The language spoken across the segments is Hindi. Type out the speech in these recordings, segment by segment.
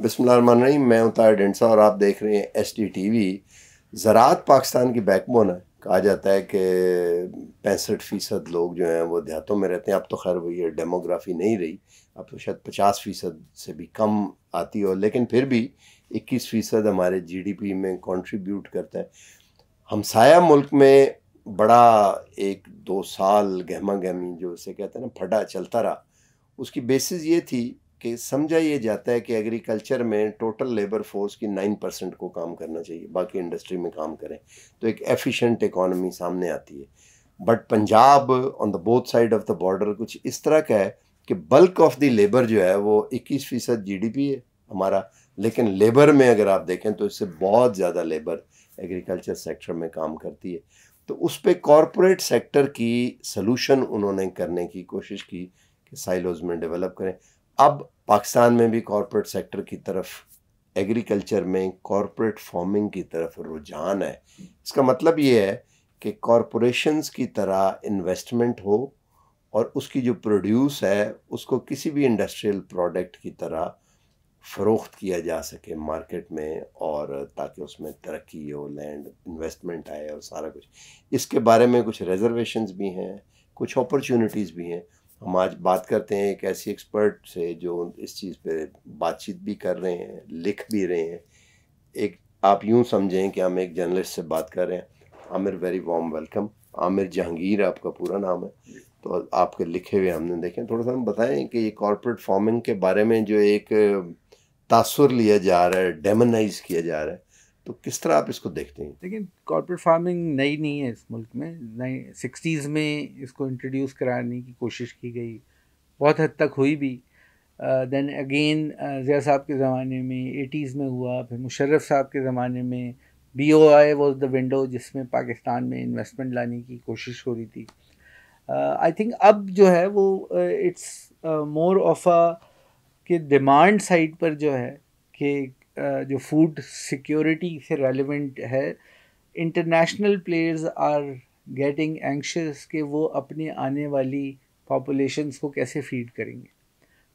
बिस्मिल्लाह मैं उतार डेंसा और आप देख रहे हैं एस टी टी वी ज़रात पाकिस्तान की बैकबोन है। कहा जाता है कि पैंसठ फ़ीसद लोग जो हैं वो देहातों में रहते हैं। अब तो खैर वो ये डेमोग्राफी नहीं रही। अब तो शायद पचास फ़ीसद से भी कम आती हो। लेकिन फिर भी इक्कीस फ़ीसद हमारे जी डी पी में कॉन्ट्रीब्यूट करता है। हमसाया मुल्क में बड़ा एक दो साल गहमा गहमी जो उसे कहते हैं ना, फटा चलता रहा। उसकी बेसिस ये थी कि समझा ये जाता है कि एग्रीकल्चर में टोटल लेबर फोर्स की नाइन परसेंट को काम करना चाहिए, बाकी इंडस्ट्री में काम करें। तो एक एफिशिएंट इकॉनमी सामने आती है। But Punjab on the both side of the border कुछ इस तरह का है कि बल्क ऑफ़ द लेबर जो है वो 21 फ़ीसद जी है हमारा। लेकिन लेबर में अगर आप देखें तो इससे बहुत ज़्यादा लेबर एग्रीकल्चर सेक्टर में काम करती है। तो उस पर कॉरपोरेट सेक्टर की सलूशन उन्होंने करने की कोशिश की कि साइलोज में डेवलप करें। अब पाकिस्तान में भी कॉरपोरेट सेक्टर की तरफ़ एग्रीकल्चर में कॉरपोरेट फ़ार्मिंग की तरफ़ रुझान है। इसका मतलब ये है कि कॉरपोरेशंस की तरह इन्वेस्टमेंट हो और उसकी जो प्रोड्यूस है, उसको किसी भी इंडस्ट्रियल प्रोडक्ट की तरह फ़रोख्त किया जा सके मार्केट में और ताकि उसमें तरक्की हो, लैंड, इन्वेस्टमेंट आए और सारा कुछ। इसके बारे में कुछ रिजर्वेशंस भी हैं, कुछ अपॉर्चुनिटीज़ भी हैं। हम आज बात करते हैं एक ऐसी एक्सपर्ट से जो इस चीज़ पे बातचीत भी कर रहे हैं, लिख भी रहे हैं। एक, आप यूँ समझें कि हम एक जर्नलिस्ट से बात कर रहे हैं। Aamir very warm welcome Aamir Jahangir आपका पूरा नाम है। तो आपके लिखे हुए हमने देखे थोड़ा सा हम बताएँ कि ये कॉरपोरेट फ़ार्मिंग के बारे में जो एक तासुर लिया जा रहा है डेमोनाइज किया जा रहा है तो किस तरह आप इसको देखते हैं? लेकिन कॉर्पोरेट फ़ार्मिंग नई नहीं है इस मुल्क में नई सिक्सटीज़ में इसको इंट्रोड्यूस कराने की कोशिश की गई बहुत हद तक हुई भी। देन अगेन ज़िया साहब के ज़माने में एटीज़ में हुआ फिर मुशर्रफ साहब के ज़माने में B O I was the window जिसमें पाकिस्तान में इन्वेस्टमेंट लाने की कोशिश हो रही थी। आई uh, थिंक अब जो है वो इट्स मोर ऑफ़ अ कि डिमांड साइड पर जो है कि जो फ़ूड सिक्योरिटी से रेलिवेंट है international players are getting anxious कि वो अपने आने वाली पॉपुलेशंस को कैसे फ़ीड करेंगे।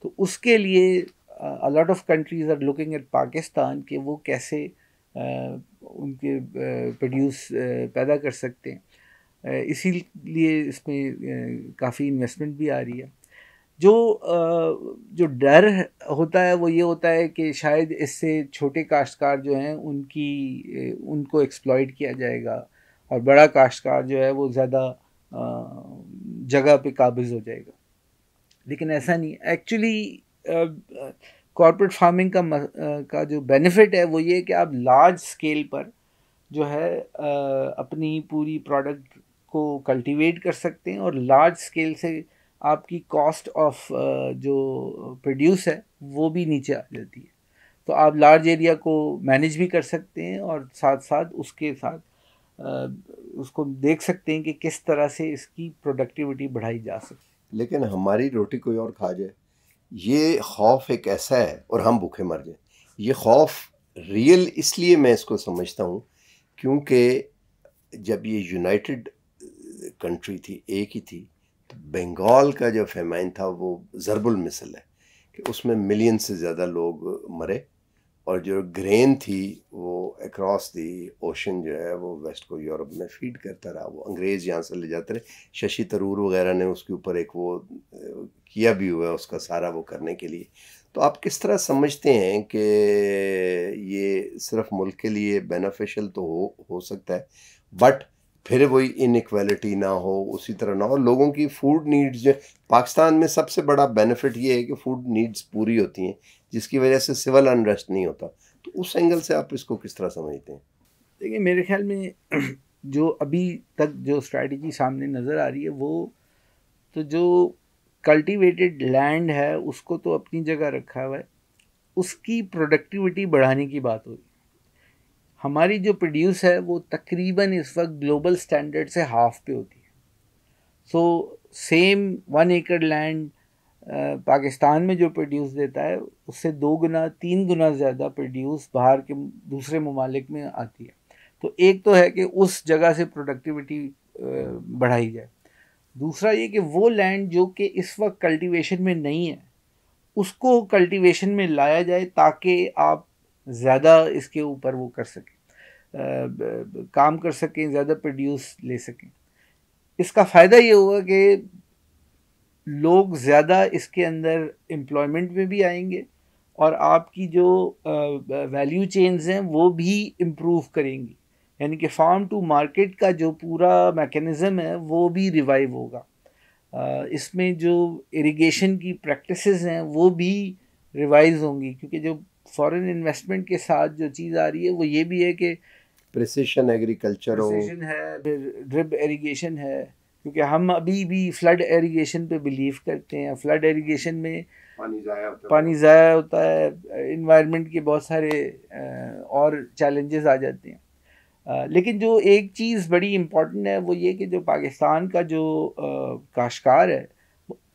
तो उसके लिए a lot of countries are looking at Pakistan कि वो कैसे uh, उनके प्रोड्यूस uh, पैदा कर सकते हैं। uh, इसीलिए इसमें काफ़ी इन्वेस्टमेंट भी आ रही है। जो जो डर होता है वो ये होता है कि शायद इससे छोटे काश्तकार जो हैं, उनकी उनको एक्सप्लॉइट किया जाएगा और बड़ा काश्तकार जो है वो ज़्यादा जगह पे काबिज हो जाएगा। लेकिन ऐसा नहीं एक्चुअली कॉरपोरेट फ़ार्मिंग का का जो बेनिफिट है वो ये कि आप लार्ज स्केल पर जो है अपनी पूरी प्रोडक्ट को कल्टीवेट कर सकते हैं और लार्ज स्केल से आपकी कॉस्ट ऑफ़ जो प्रोड्यूस है, वो भी नीचे आ जाती है। तो आप लार्ज एरिया को मैनेज भी कर सकते हैं और साथ साथ उसके साथ उसको देख सकते हैं कि किस तरह से इसकी प्रोडक्टिविटी बढ़ाई जा सकती लेकिन हमारी रोटी कोई और खा जाए, ये खौफ एक ऐसा है और हम भूखे मर जाए। ये खौफ रियल इसलिए मैं इसको समझता हूँ, क्योंकि जब ये यूनाइटेड कंट्री थी, एक ही थी तो बंगाल का जो फेमाइन था वो ज़रबुल मिसल है कि उसमें मिलियन से ज़्यादा लोग मरे और जो ग्रेन थी वो अक्रॉस दी ओशन जो है वो वेस्ट को यूरोप में फ़ीड करता रहा। वो अंग्रेज़ यहाँ से ले जाते रहे। शशि तरूर वगैरह ने उसके ऊपर एक वो, किया भी हुआ है उसका सारा वो करने के लिए। तो आप किस तरह समझते हैं कि ये सिर्फ़ मुल्क के लिए बेनिफिशियल तो हो हो सकता है बट फिर वही इनक्वालिटी ना हो, उसी तरह ना हो। लोगों की फ़ूड नीड्स जो, पाकिस्तान में सबसे बड़ा बेनिफिट ये है कि फ़ूड नीड्स पूरी होती हैं, जिसकी वजह से सिविल अनरेस्ट नहीं होता। तो उस एंगल से आप इसको किस तरह समझते हैं? देखिए, मेरे ख्याल में जो अभी तक जो स्ट्रेटजी सामने नज़र आ रही है, वो तो जो कल्टीवेटेड लैंड है, उसको तो अपनी जगह रखा हुआ है। उसकी प्रोडक्टिविटी बढ़ाने की बात हो रही हमारी जो प्रोड्यूस है, वो तकरीबन इस वक्त ग्लोबल स्टैंडर्ड से हाफ़ पे होती है। सो सेम वन एकड़ लैंड पाकिस्तान में जो प्रोड्यूस देता है, उससे दो गुना, तीन गुना ज़्यादा प्रोड्यूस बाहर के, दूसरे ममालिक में आती है। तो एक तो है कि उस जगह से प्रोडक्टिविटी बढ़ाई जाए। दूसरा ये कि वो लैंड जो कि इस वक्त कल्टीवेशन में नहीं है, उसको कल्टीवेशन में लाया जाए ताकि आप ज़्यादा इसके ऊपर वो कर सकें काम कर सकें, ज़्यादा प्रोड्यूस ले सकें। इसका फ़ायदा ये होगा कि लोग ज़्यादा इसके अंदर एम्प्लॉयमेंट में भी आएँगे और आपकी जो वैल्यू चेन्स हैं वो भी इम्प्रूव करेंगी। यानी कि फार्म टू मार्केट का जो पूरा मैकेनिज़्म है वो भी रिवाइव होगा। इसमें जो इरिगेशन की प्रैक्टिसेस हैं वो भी रिवाइज होंगी, क्योंकि जो फॉरेन इन्वेस्टमेंट के साथ जो चीज़ आ रही है वो ये भी है कि प्रिसिशन एग्रीकल्चर है। ड्रिप एरीगेशन है क्योंकि हम अभी भी फ्लड एरीगेशन पे बिलीव करते हैं। फ्लड एरीगेशन में पानी ज़ाया होता है। पानी ज़ाया होता है इन्वायरमेंट के बहुत सारे और चैलेंजेस आ जाते हैं। लेकिन जो एक चीज़ बड़ी इंपॉर्टेंट है वो ये कि जो पाकिस्तान का जो काश्तकार है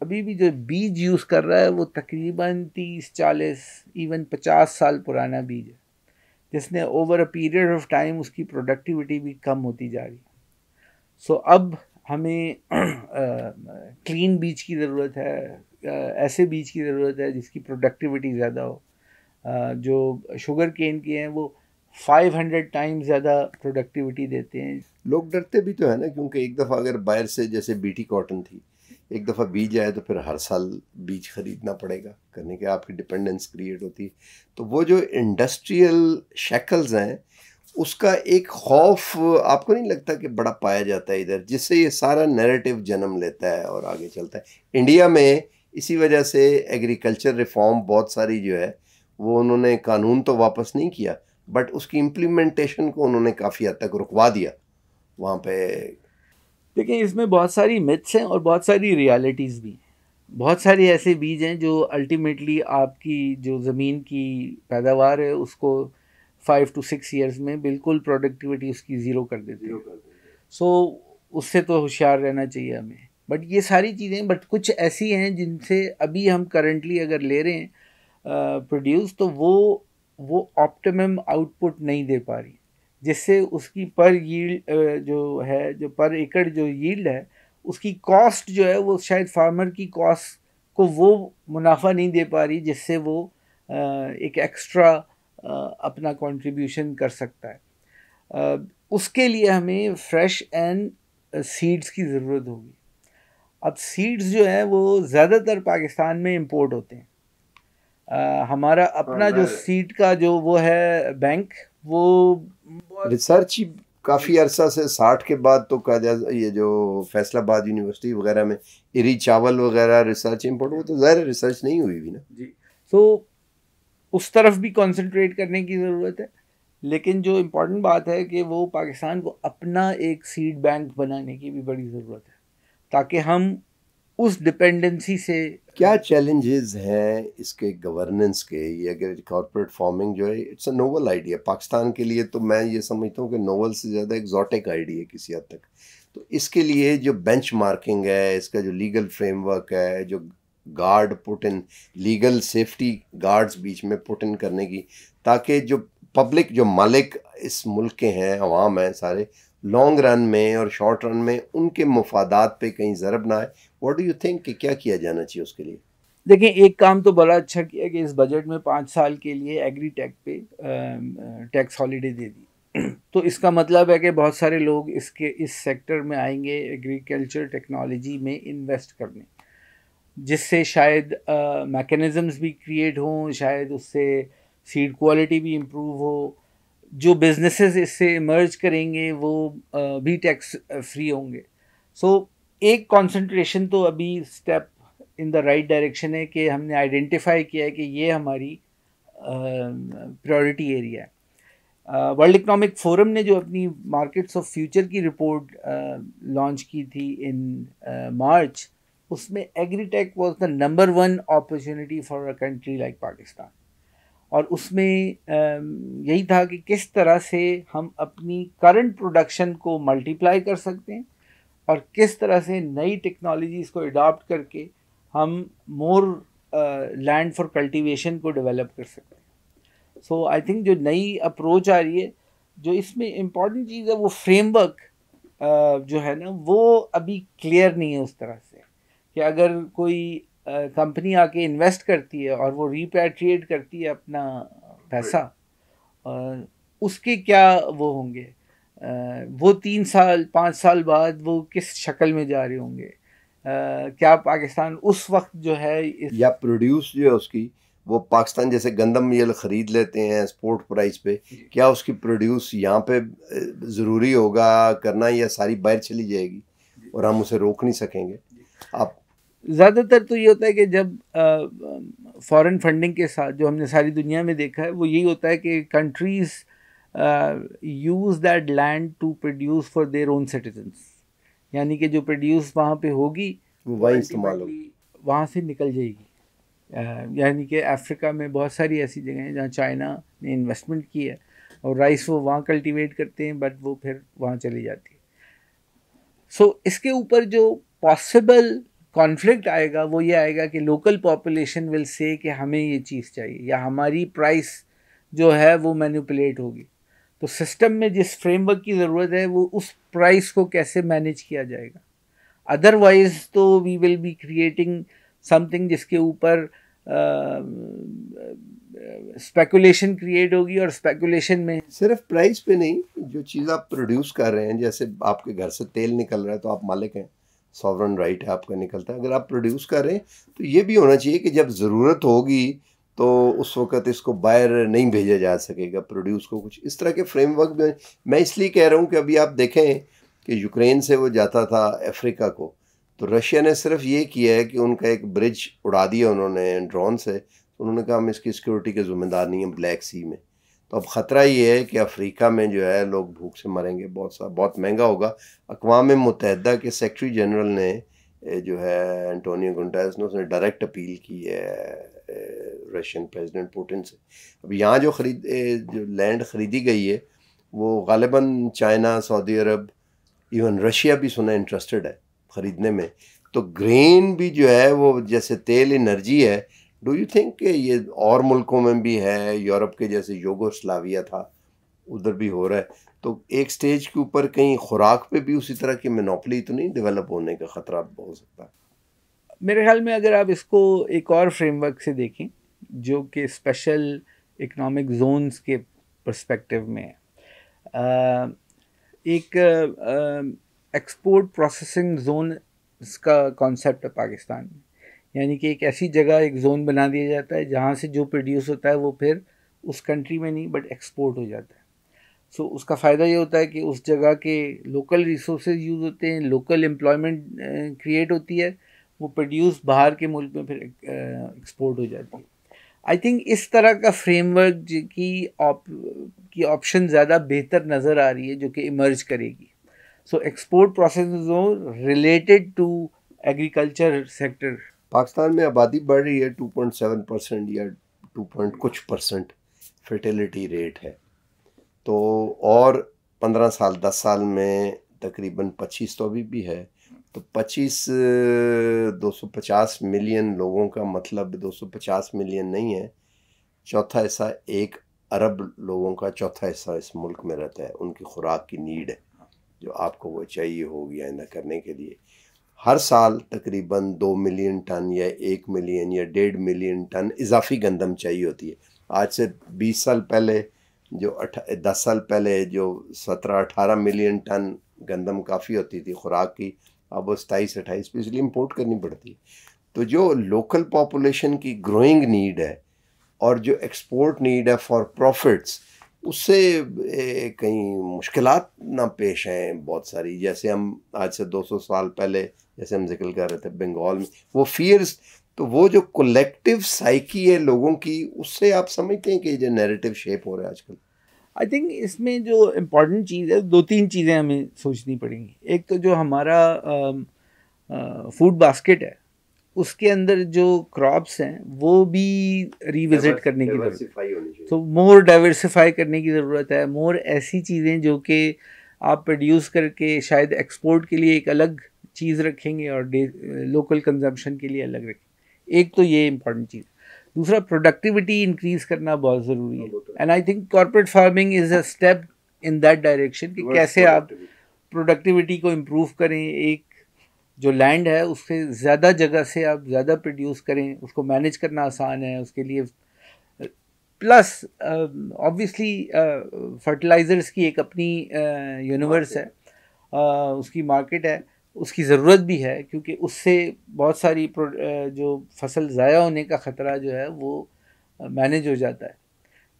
अभी भी जो बीज यूज़ कर रहा है वो तकरीबन तीस चालीस इवन पचास साल पुराना बीज है जिसने over a period of time उसकी प्रोडक्टिविटी भी कम होती जा रही है। सो so, अब हमें क्लीन बीज की ज़रूरत है ऐसे बीज की ज़रूरत है जिसकी प्रोडक्टिविटी ज़्यादा हो। जो शुगर केन के हैं वो 500 टाइम ज़्यादा प्रोडक्टिविटी देते हैं। लोग डरते भी तो है ना क्योंकि एक दफ़ा अगर बाहर से जैसे बीटी कॉटन थी एक दफ़ा बीज आए तो फिर हर साल बीज खरीदना पड़ेगा, करने के आपकी डिपेंडेंस क्रिएट होती है। तो वो जो इंडस्ट्रियल शैकल्स हैं, उसका एक खौफ आपको नहीं लगता कि बड़ा पाया जाता है इधर, जिससे ये सारा नैरेटिव जन्म लेता है और आगे चलता है। इंडिया में इसी वजह से एग्रीकल्चर रिफॉर्म बहुत सारी जो है, वो उन्होंने कानून तो वापस नहीं किया बट उसकी इम्प्लीमेंटेशन को उन्होंने काफ़ी हद तक रुकवा दिया। वहाँ पे देखिए इसमें बहुत सारी मिथ्स हैं और बहुत सारी रियलिटीज़ भी हैं। बहुत सारे ऐसे बीज हैं जो अल्टीमेटली आपकी जो ज़मीन की पैदावार है उसको फाइव टू सिक्स ईयर्स में बिल्कुल प्रोडक्टिविटी उसकी ज़ीरो कर देते हैं। सो so, उससे तो होशियार रहना चाहिए हमें। बट ये सारी चीज़ें बट कुछ ऐसी हैं जिनसे अभी हम करंटली अगर ले रहे हैं प्रोड्यूस तो वो वो ऑप्टिमम आउटपुट नहीं दे पा रही। जिससे उसकी पर यील्ड जो है, जो पर एकड़ जो यील्ड है, उसकी कॉस्ट जो है, वो शायद फार्मर की कॉस्ट को वो मुनाफा नहीं दे पा रही, जिससे वो एक एक्स्ट्रा अपना कंट्रीब्यूशन कर सकता है। उसके लिए हमें फ्रेश एंड सीड्स की ज़रूरत होगी। अब सीड्स जो हैं, वो ज़्यादातर पाकिस्तान में इंपोर्ट होते हैं। आ, हमारा अपना जो सीट का जो वो है बैंक वो रिसर्च ही काफ़ी अरसा से साठ के बाद तो ये जो फैसलाबाद यूनिवर्सिटी वगैरह में इरी चावल वगैरह रिसर्च इम्पोर्ट वो तो ज़ाहिर रिसर्च नहीं हुई भी ना। जी तो उस तरफ़ भी कंसंट्रेट करने की ज़रूरत है लेकिन जो इम्पोर्टेंट बात है कि वो पाकिस्तान को अपना एक सीड बैंक बनाने की भी बड़ी ज़रूरत है ताकि हम उस डिपेंडेंसी से क्या चैलेंजेस हैं इसके गवर्नेंस के? ये अगर कॉरपोरेट फ़ार्मिंग जो है it's a novel idea Pakistan के लिए तो मैं ये समझता हूँ कि नोवल से ज़्यादा एग्जॉटिक आइडिया किसी हद तक। तो इसके लिए जो बेंच मार्किंग है, इसका जो लीगल फ्रेमवर्क है, जो guard put in legal safety guards बीच में पुट इन करने की, ताकि जो पब्लिक जो मालिक इस मुल्क के हैं अवाम हैं सारे लॉन्ग रन में और शॉर्ट रन में उनके मफादात पे कहीं ज़रब ना आए व्हाट डू यू थिंक कि क्या किया जाना चाहिए उसके लिए? देखिए एक काम तो बड़ा अच्छा किया कि इस बजट में पाँच साल के लिए एग्री टेक पे टैक्स हॉलीडे दे दी। तो इसका मतलब है कि बहुत सारे लोग इसके इस सेक्टर में आएँगे एग्रीकल्चर टेक्नोलॉजी में इन्वेस्ट करने। जिससे शायद मैकेनिज़म्स भी क्रिएट हों शायद उससे सीड क्वालिटी भी इम्प्रूव हो। जो बिजनेसेस इससे इमर्ज करेंगे वो uh, भी टैक्स फ्री होंगे। सो so, एक कंसंट्रेशन तो अभी step in the right direction है कि हमने आइडेंटिफाई किया है कि ये हमारी प्रायोरिटी एरिया है। वर्ल्ड इकनॉमिक फोरम ने जो अपनी मार्केट्स ऑफ़ फ्यूचर की रिपोर्ट लॉन्च uh, की थी इन मार्च uh, उसमें agritech was the number one opportunity for a country like Pakistan और उसमें uh, यही था कि किस तरह से हम अपनी करंट प्रोडक्शन को मल्टीप्लाई कर सकते हैं। और किस तरह से नई टेक्नोलॉजीज़ को अडॉप्ट करके हम मोर लैंड फॉर कल्टीवेशन को डेवलप कर सकते हैं। सो आई थिंक जो नई अप्रोच आ रही है जो इसमें इंपॉर्टेंट चीज़ है वो फ्रेमवर्क uh, जो है ना वो अभी क्लियर नहीं है उस तरह से कि अगर कोई कंपनी uh, आके इन्वेस्ट करती है और वो रिपेट्रिएट करती है अपना पैसा uh, उसके क्या वो होंगे? वो तीन साल पाँच साल बाद वो किस शक्ल में जा रहे होंगे? क्या पाकिस्तान उस वक्त जो है इस... या प्रोड्यूस जो है उसकी वो पाकिस्तान जैसे गंदम मिल ख़रीद लेते हैं स्पोर्ट प्राइस पे क्या उसकी प्रोड्यूस यहाँ पे ज़रूरी होगा करना या सारी बाहर चली जाएगी और हम उसे रोक नहीं सकेंगे? आप ज़्यादातर तो ये होता है कि जब फॉरेन फंडिंग के साथ जो हमने सारी दुनिया में देखा है वो यही होता है कि countries use that land to produce for their own citizens यानी कि जो प्रोड्यूस वहाँ पे होगी वो वहीं इस्तेमाल होगी वहाँ से निकल जाएगी। यानी कि अफ्रीका में बहुत सारी ऐसी जगह हैं जहाँ चाइना ने इन्वेस्टमेंट की है और राइस वो वहाँ कल्टीवेट करते हैं बट वो फिर वहाँ चली जाती है। सो so, इसके ऊपर जो पॉसिबल कॉन्फ्लिक्ट आएगा वो ये आएगा कि लोकल पॉपुलेशन विल से कि हमें ये चीज़ चाहिए या हमारी प्राइस जो है वो मैनिपुलेट होगी। तो सिस्टम में जिस फ्रेमवर्क की ज़रूरत है, वो उस प्राइस को कैसे मैनेज किया जाएगा? अदरवाइज़ तो we will be creating something जिसके ऊपर स्पेकुलेशन क्रिएट होगी और स्पेकुलेशन में सिर्फ़ प्राइस पे नहीं, जो चीज़ आप प्रोड्यूस कर रहे हैं, जैसे आपके घर से तेल निकल रहा है तो आप मालिक हैं। सॉवरन राइट है आपका निकलता है। अगर आप प्रोड्यूस कर रहे हैं तो ये भी होना चाहिए कि जब ज़रूरत होगी तो उस वक़्त इसको बाहर नहीं भेजा जा सकेगा प्रोड्यूस को कुछ इस तरह के फ्रेमवर्क में मैं इसलिए कह रहा हूँ कि अभी आप देखें कि यूक्रेन से वो जाता था अफ्रीका को तो रशिया ने सिर्फ़ ये किया है कि उनका एक ब्रिज उड़ा दिया उन्होंने ड्रोन से। उन्होंने कहा, हम इसकी सिक्योरिटी के ज़िम्मेदार नहीं हैं ब्लैक सी में। तो अब ख़तरा ये है कि अफ्रीका में जो है लोग भूख से मरेंगे, बहुत सा, बहुत महँगा होगा। अकवा मुतहदा के सेक्रटरी जनरल ने जो है एंटोनियो गुंटास ने उसने डायरेक्ट अपील की है। रशियन प्रेसिडेंट पुटिन से। अब यहाँ जो खरीद जो लैंड ख़रीदी गई है, वो गालिबा China Saudi Arab even Russia भी सुना इंटरेस्टेड है ख़रीदने में। तो ग्रेन भी जो है, वो जैसे तेल एनर्जी है डू यू थिंक कि ये और मुल्कों में भी है यूरोप के जैसे योगोस्लाविया था, उधर भी हो रहा है। तो एक स्टेज के ऊपर कहीं खुराक पे भी उसी तरह की मिनोपली तो नहीं डेवलप होने का ख़तरा हो सकता है। मेरे ख्याल में अगर आप इसको एक और फ्रेमवर्क से देखें जो कि स्पेशल इकोनॉमिक जोन्स के पर्सपेक्टिव में है। एक एक्सपोर्ट प्रोसेसिंग जोन का कॉन्सेप्ट है पाकिस्तान में। यानी कि एक ऐसी जगह एक जोन बना दिया जाता है जहाँ से जो प्रोड्यूस होता है वो फिर उस कंट्री में नहीं बट एक्सपोर्ट हो जाता है। सो so, उसका फ़ायदा ये होता है कि उस जगह के लोकल रिसोर्स यूज़ होते हैं लोकल एम्प्लॉयमेंट क्रिएट होती है वो प्रोड्यूस बाहर के मुल्क में फिर एक्सपोर्ट हो जाती है। आई थिंक इस तरह का फ्रेमवर्क की ऑप की ऑप्शन ज़्यादा बेहतर नज़र आ रही है जो कि इमर्ज करेगी। So export process related to agriculture sector Pakistan में आबादी बढ़ रही है 2.7 परसेंट या 2 पॉइंट कुछ परसेंट फर्टिलिटी रेट है। तो और 15 साल 10 साल में तकरीबन 25 तो अभी भी है। तो 25 250 मिलियन लोगों का मतलब 250 मिलियन नहीं है। चौथा हिस्सा एक अरब लोगों का चौथा हिस्सा इस मुल्क में रहता है। उनकी खुराक की नीड है, जो आपको वो चाहिए होगी आइंदा करने के लिए। हर साल तकरीबन दो मिलियन टन या एक मिलियन या डेढ़ मिलियन टन इजाफी गंदम चाहिए होती है। आज से बीस साल पहले, जो अठ, दस साल पहले जो सत्रह, अठारह मिलियन टन गंदम काफ़ी होती थी खुराक की अब सताईस, अट्ठाईस पे इसलिए इम्पोर्ट करनी पड़ती है। तो जो लोकल पॉपुलेशन की ग्रोइंग नीड है और जो एक्सपोर्ट नीड है फॉर प्रॉफिट्स उससे कहीं मुश्किल ना पेश हैं बहुत सारी। जैसे हम आज से 200 साल पहले, जैसे हम ज़िक्र कर रहे थे बंगाल में, वो फियर्स तो वो जो कलेक्टिव साइकी है लोगों की, उससे आप समझते हैं कि ये जो नैरेटिव शेप हो रहा है आजकल। आई थिंक इसमें जो इम्पोर्टेंट चीज़ है दो तीन चीज़ें हमें सोचनी पड़ेंगी। एक तो जो हमारा फ़ूड बास्केट है उसके अंदर जो क्रॉप्स हैं वो भी रिविजिट करने की ज़रूरत तो मोर डाइवर्सिफाई करने की ज़रूरत है मोर ऐसी चीज़ें जो कि आप प्रोड्यूस करके शायद एक्सपोर्ट के लिए एक अलग चीज़ रखेंगे और लोकल कंजम्पशन के लिए अलग रखेंगे। एक तो ये इंपॉर्टेंट चीज़ दूसरा प्रोडक्टिविटी इंक्रीज करना बहुत ज़रूरी है। And I think corporate farming is a step in that direction कि कैसे आप प्रोडक्टिविटी को इम्प्रूव करें एक जो लैंड है उससे ज़्यादा जगह से आप ज़्यादा प्रोड्यूस करें उसको मैनेज करना आसान है उसके लिए प्लस ऑब्वियसली फर्टिलाइज़र्स की एक अपनी यूनिवर्स uh, है uh, उसकी मार्केट है। उसकी ज़रूरत भी है क्योंकि उससे बहुत सारी जो फ़सल ज़ाया होने का ख़तरा जो है वो मैनेज हो जाता है।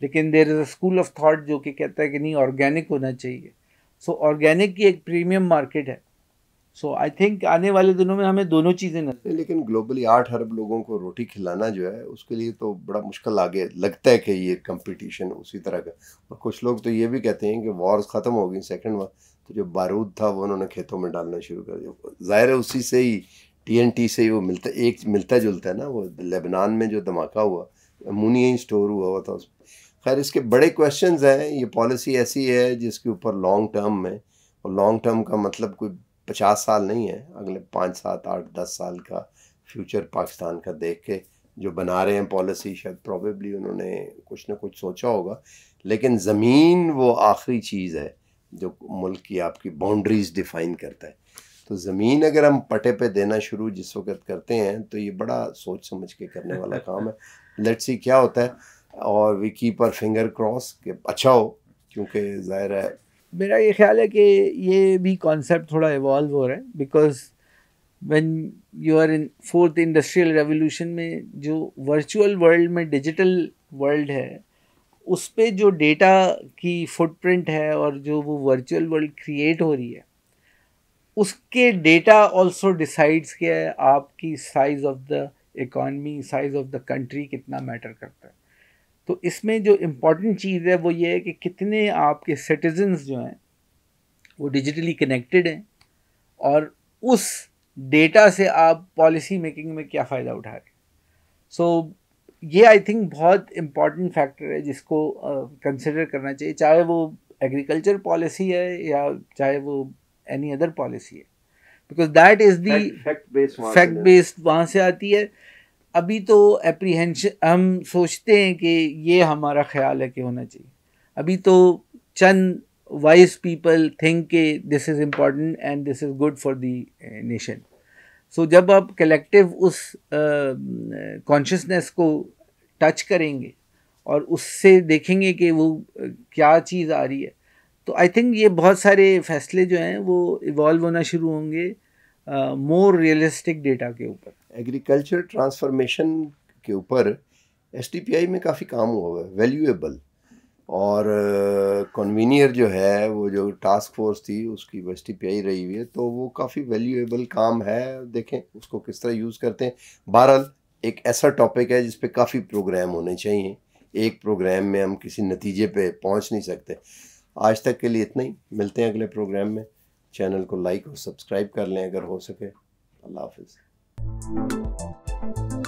लेकिन there is a school of thought जो कि कहता है कि नहीं ऑर्गेनिक होना चाहिए। सो so, ऑर्गेनिक की एक प्रीमियम मार्केट है। सो आई थिंक आने वाले दिनों में हमें दोनों चीज़ें नज़र लेकिन ग्लोबली आठ अरब लोगों को रोटी खिलाना जो है उसके लिए तो बड़ा मुश्किल आगे लगता है कि ये कंपटीशन उसी तरह का। और कुछ लोग तो ये भी कहते हैं कि वॉर्स ख़त्म हो गई सेकेंड तो जो बारूद था वो उन्होंने खेतों में डालना शुरू कर दिया। ज़ाहिर है उसी से ही टीएनटी से ही वो मिलता, एक मिलता जुलता है ना, वो लेबनान में जो धमाका हुआ अमूनिया ही स्टोर हुआ हुआ था उसमें खैर, इसके बड़े क्वेश्चंस हैं, ये पॉलिसी ऐसी है जिसके ऊपर लॉन्ग टर्म में, और लॉन्ग टर्म का मतलब कोई पचास साल नहीं है, अगले पाँच, सात, आठ, दस साल का फ्यूचर पाकिस्तान का देख के जो बना रहे हैं पॉलिसी शायद प्रॉबेबली उन्होंने कुछ ना कुछ सोचा होगा, लेकिन ज़मीन वो आखिरी चीज़ है। जो मुल्क की आपकी बाउंड्रीज डिफ़ाइन करता है। तो ज़मीन अगर हम पटे पे देना शुरू जिस वक्त करते हैं तो ये बड़ा सोच समझ के करने वाला काम है। लेट्स सी क्या होता है। और we keep our finger cross कि अच्छा हो क्योंकि ज़ाहिर है मेरा ये ख्याल है कि ये भी कॉन्सेप्ट थोड़ा इवॉल्व हो रहा है because when you are in fourth industrial revolution में जो वर्चुअल वर्ल्ड में डिजिटल वर्ल्ड है उस पर जो डेटा की फुटप्रिंट है और जो वो वर्चुअल वर्ल्ड क्रिएट हो रही है, उसके डेटा ऑल्सो डिसाइड्स के आपकी size of the economy size of the country कितना मैटर करता है। तो इसमें जो इंपॉर्टेंट चीज़ है वो ये है कि कितने आपके सिटीजन्स जो हैं, वो डिजिटली कनेक्टेड हैं और उस डेटा से आप पॉलिसी मेकिंग में क्या फ़ायदा उठा रहे सो ये आई थिंक बहुत इंपॉर्टेंट फैक्टर है जिसको कंसिडर uh, करना चाहिए चाहे वो एग्रीकल्चर पॉलिसी है या चाहे वो एनी अदर पॉलिसी है। Because that is the fact based वहाँ से आती है। अभी तो एप्रीहेंशन हम सोचते हैं कि ये हमारा ख्याल है कि होना चाहिए। अभी तो चंद वाइज पीपल थिंक के this is important and this is good for the nation so so, जब आप कलेक्टिव उस कॉन्शियसनेस को टच करेंगे और उससे देखेंगे कि वो क्या चीज़ आ रही है तो आई थिंक ये बहुत सारे फैसले जो हैं वो इवॉल्व होना शुरू होंगे मोर रियलिस्टिक डेटा के ऊपर। एग्रीकल्चर ट्रांसफॉर्मेशन के ऊपर एसटीपीआई में काफ़ी काम हुआ है वैल्यूएबल और कन्वीनियर जो है, वो जो टास्क फोर्स थी, उसकी वो एस रही हुई है। तो वो काफ़ी वैल्यूएबल काम है। देखें, उसको किस तरह यूज़ करते हैं। बहरहाल, एक ऐसा टॉपिक है, जिस पे काफ़ी प्रोग्राम होने चाहिए। एक प्रोग्राम में हम किसी नतीजे पे पहुँच नहीं सकते। आज तक के लिए इतना ही। मिलते हैं अगले प्रोग्राम में। चैनल को लाइक और सब्सक्राइब कर लें, अगर हो सके। अल्लाह हाफिज़।